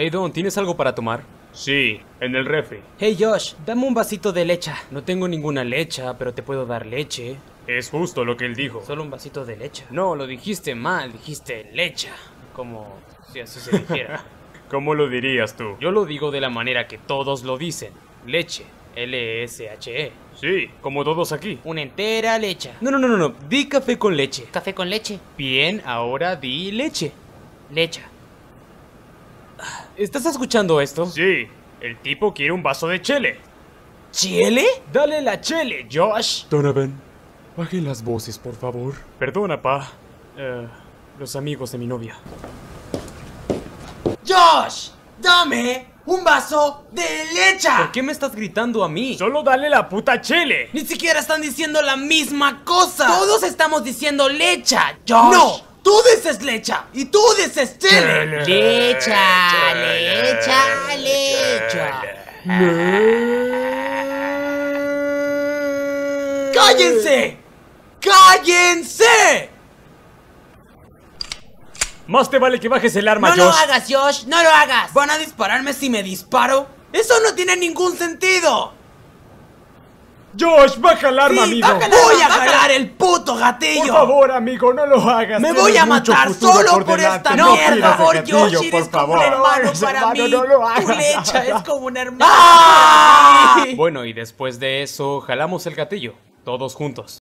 Hey Don, ¿tienes algo para tomar? Sí, en el refri. Hey Josh, dame un vasito de leche. No tengo ninguna leche, pero te puedo dar leche. Es justo lo que él dijo. Solo un vasito de leche. No, lo dijiste mal, dijiste leche. Como si así se dijera. ¿Cómo lo dirías tú? Yo lo digo de la manera que todos lo dicen. Leche. L-E-S-H-E. Sí, como todos aquí. Una entera leche. No, no, no, no, no. Di café con leche. Café con leche. Bien, ahora di leche. Leche. ¿Estás escuchando esto? Sí, el tipo quiere un vaso de chele. ¿Chele? Dale la chele, Josh. Donovan, baje las voces, por favor. Perdona, pa. Eh, los amigos de mi novia. Josh, dame un vaso de leche. ¿Por qué me estás gritando a mí? Solo dale la puta chele. Ni siquiera están diciendo la misma cosa. Todos estamos diciendo leche, Josh. No, tú dices leche y tú dices chele. Leche, leche, leche. ¡Cállense! ¡Cállense! Más te vale que bajes el arma, No lo hagas, Josh, no lo hagas. ¿Van a dispararme si me disparo? ¡Eso no tiene ningún sentido! Josh, baja el arma, Sí, amigo. Voy a jalar el puto Por gatillo. favor, amigo, no lo hagas. Me voy a matar solo por esta No mierda. Por favor, por eres como favor. un hermano para hermano, mí. no lo hagas. Tu leche es como un hermano. Bueno, y después de eso, jalamos el gatillo. Todos juntos.